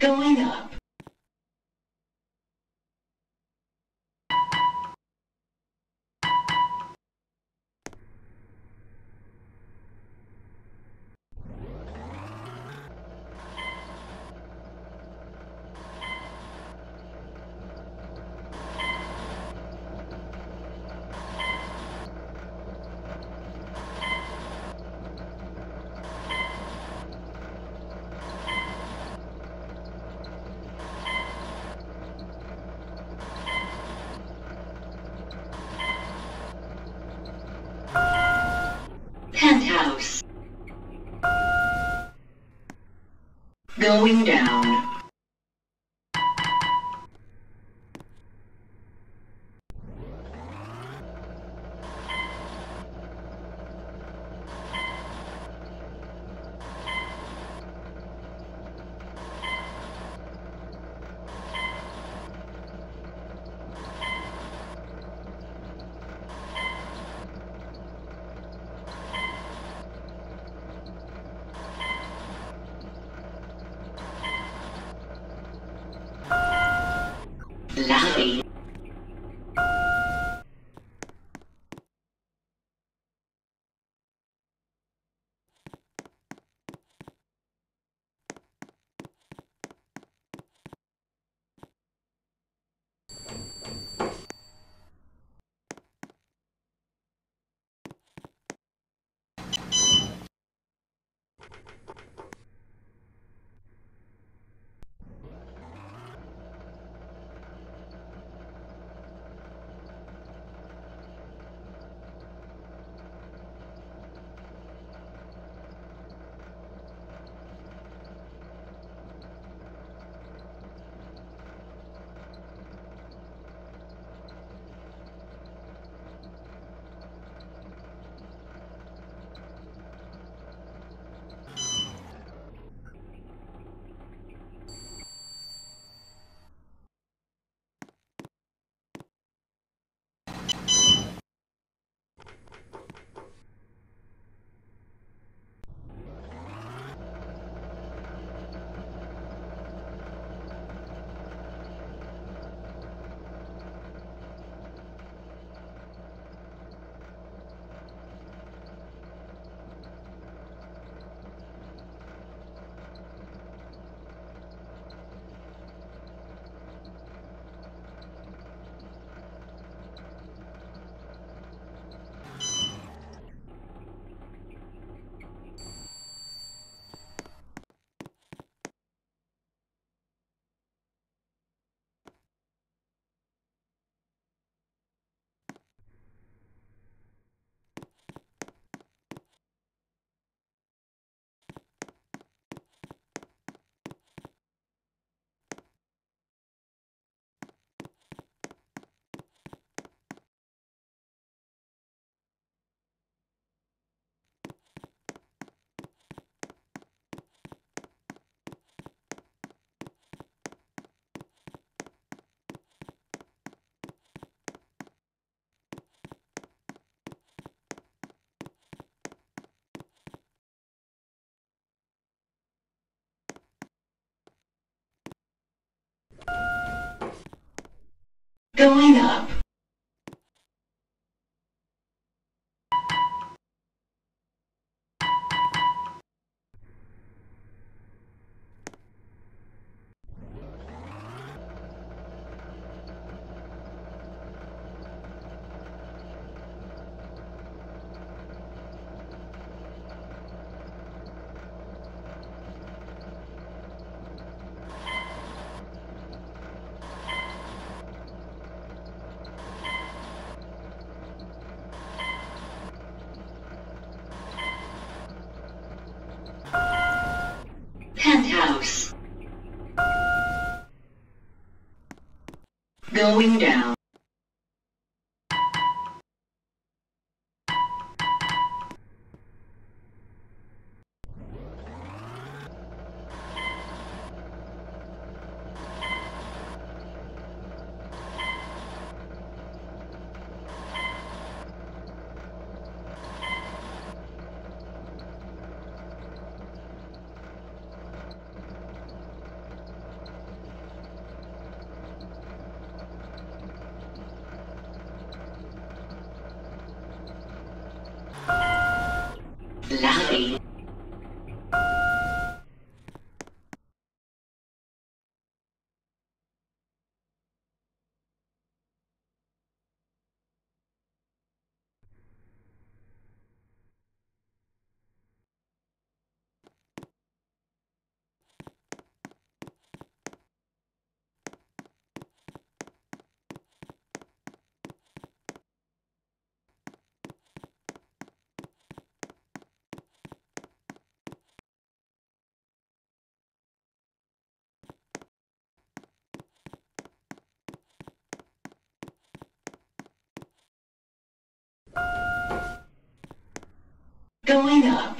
Going up. Going down. Lobby. Going up. Going down. Lobby. Going up.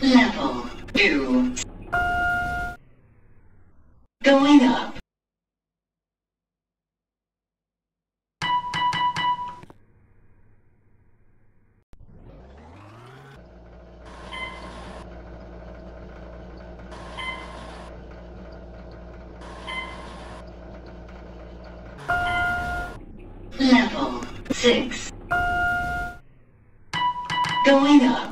Level 2. 6. Going up.